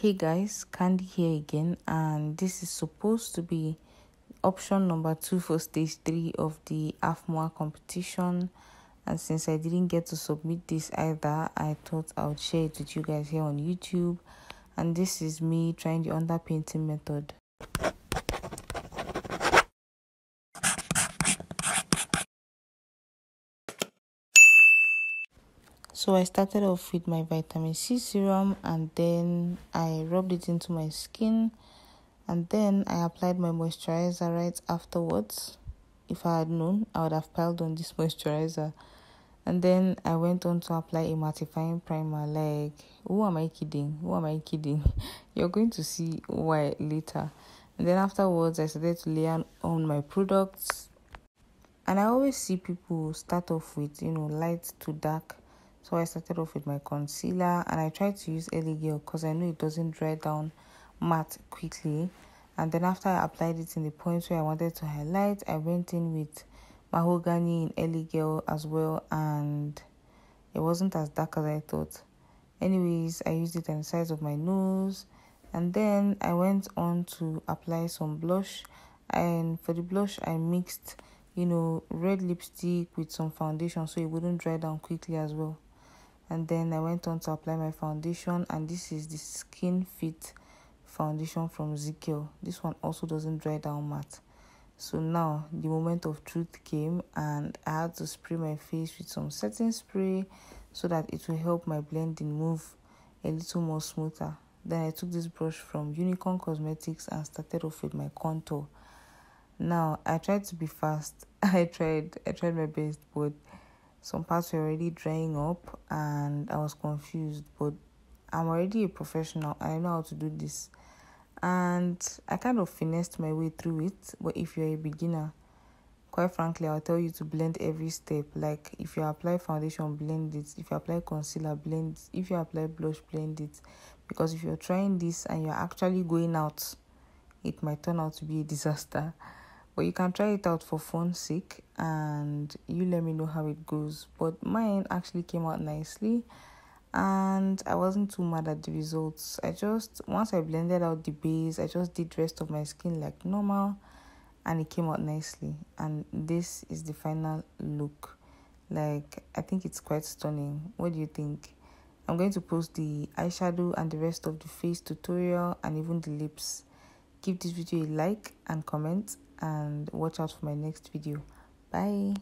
hey guys candy here again and this is supposed to be option number two for stage three of the afmoa competition. And since i didn't get to submit this either i thought i would share it with you guys here on youtube. And this is me trying the underpainting method So I started off with my vitamin C serum and then I rubbed it into my skin and then I applied my moisturizer right afterwards. If I had known, I would have piled on this moisturizer. And then I went on to apply a mattifying primer. Like, who am I kidding? Who am I kidding? You're going to see why later. And then afterwards, I started to layer on my products. And I always see people start off with, you know, light to dark so I started off with my concealer and I tried to use LA Girl because I know it doesn't dry down matte quickly. And then after I applied it in the points where I wanted to highlight, I went in with mahogany in LA Girl as well and it wasn't as dark as I thought. Anyways, I used it on the sides of my nose and then I went on to apply some blush and for the blush I mixed you know red lipstick with some foundation so it wouldn't dry down quickly as well and then I went on to apply my foundation and this is the skin fit foundation from Zickel this one also doesn't dry down matte. So now the moment of truth came and I had to spray my face with some setting spray so that it will help my blending move a little more smoother. Then I took this brush from Unicorn Cosmetics and started off with my contour. Now I tried to be fast. I tried I tried my best but some parts were already drying up and I was confused, but I'm already a professional. I know how to do this. And I kind of finessed my way through it. But if you're a beginner, quite frankly, I'll tell you to blend every step. Like if you apply foundation, blend it. If you apply concealer, blend it. If you apply blush, blend it. Because if you're trying this and you're actually going out, it might turn out to be a disaster but you can try it out for fun sake and you let me know how it goes. But mine actually came out nicely and i wasn't too mad at the results. I just once i blended out the base i just did rest of my skin like normal and it came out nicely. And this is the final look. Like i think it's quite stunning. What do you think? I'm going to post the eyeshadow and the rest of the face tutorial and even the lips give this video a like and comment and watch out for my next video. Bye